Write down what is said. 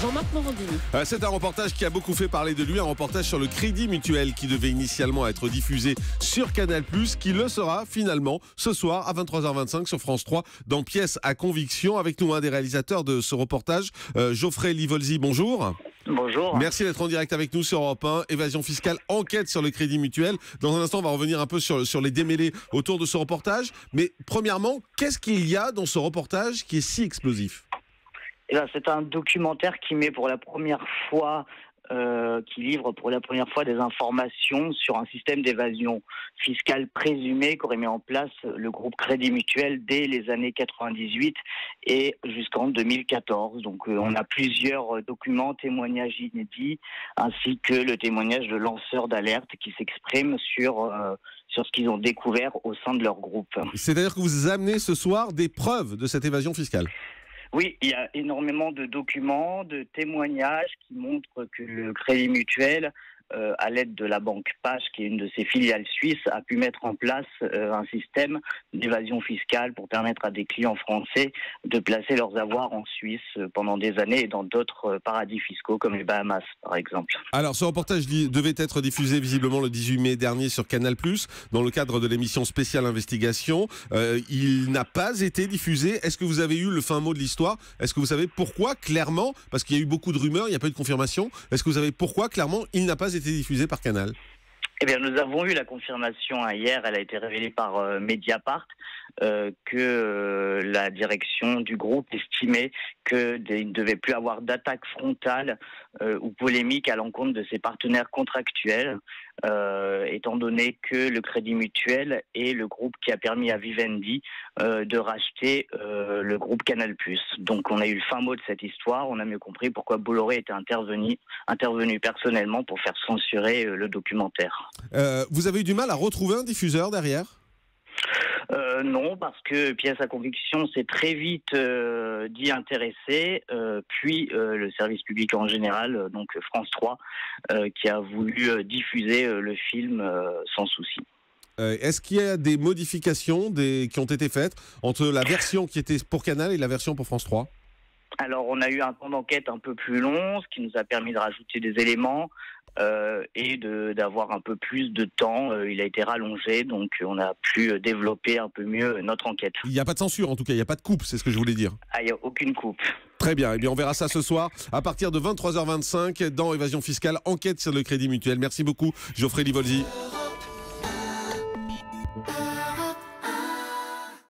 Jean-Marc Morandini. Euh, C'est un reportage qui a beaucoup fait parler de lui, un reportage sur le crédit mutuel qui devait initialement être diffusé sur Canal+, qui le sera finalement ce soir à 23h25 sur France 3 dans Pièce à conviction. Avec nous un des réalisateurs de ce reportage, euh, Geoffrey Livolzi, bonjour. Bonjour. Merci d'être en direct avec nous sur Europe 1. Évasion fiscale, enquête sur le crédit mutuel. Dans un instant, on va revenir un peu sur, sur les démêlés autour de ce reportage. Mais premièrement, qu'est-ce qu'il y a dans ce reportage qui est si explosif? C'est un documentaire qui met pour la première fois, euh, qui livre pour la première fois des informations sur un système d'évasion fiscale présumé qu'aurait mis en place le groupe Crédit Mutuel dès les années 98 et jusqu'en 2014. Donc euh, on a plusieurs euh, documents, témoignages inédits, ainsi que le témoignage de lanceurs d'alerte qui s'expriment sur sur ce qu'ils ont découvert au sein de leur groupe. C'est-à-dire que vous amenez ce soir des preuves de cette évasion fiscale Oui, il y a énormément de documents, de témoignages qui montrent que le Crédit Mutuel, euh, à l'aide de la banque Page, qui est une de ses filiales suisses, a pu mettre en place euh, un système d'évasion fiscale pour permettre à des clients français de placer leurs avoirs en Suisse euh, pendant des années et dans d'autres paradis fiscaux comme les Bahamas, par exemple. Alors, ce reportage devait être diffusé visiblement le 18 mai dernier sur Canal+, dans le cadre de l'émission spéciale investigation. Il n'a pas été diffusé. Est-ce que vous avez eu le fin mot de l'histoire? Est-ce que vous savez pourquoi, clairement, parce qu'il y a eu beaucoup de rumeurs, il n'y a pas eu de confirmation, est-ce que vous savez pourquoi, clairement, il n'a pas été diffusé par Canal. Eh bien, nous avons eu la confirmation hein, hier, elle a été révélée par euh, Mediapart, euh, que euh, la direction du groupe estimait qu'il ne devait plus avoir d'attaque frontale ou polémique à l'encontre de ses partenaires contractuels, euh, étant donné que le Crédit Mutuel est le groupe qui a permis à Vivendi euh, de racheter euh, le groupe Canal+. Donc on a eu le fin mot de cette histoire, on a mieux compris pourquoi Bolloré était intervenu, personnellement pour faire censurer euh, le documentaire. Euh, Vous avez eu du mal à retrouver un diffuseur derrière? Euh, non, parce que Pièce à conviction s'est très vite euh, dit euh, puis euh, le service public en général, donc France 3, euh, qui a voulu diffuser le film sans souci. Est-ce qu'il y a des modifications qui ont été faites entre la version qui était pour Canal et la version pour France 3 Alors on a eu un temps d'enquête un peu plus long, ce qui nous a permis de rajouter des éléments euh, et d'avoir un peu plus de temps. Euh, il a été rallongé, donc on a pu euh, développer un peu mieux notre enquête. Il n'y a pas de censure en tout cas, il n'y a pas de coupe, c'est ce que je voulais dire. Ah, il n'y a aucune coupe. Très bien, eh bien on verra ça ce soir à partir de 23h25 dans Évasion fiscale, enquête sur le crédit mutuel. Merci beaucoup Geoffrey Livolzi.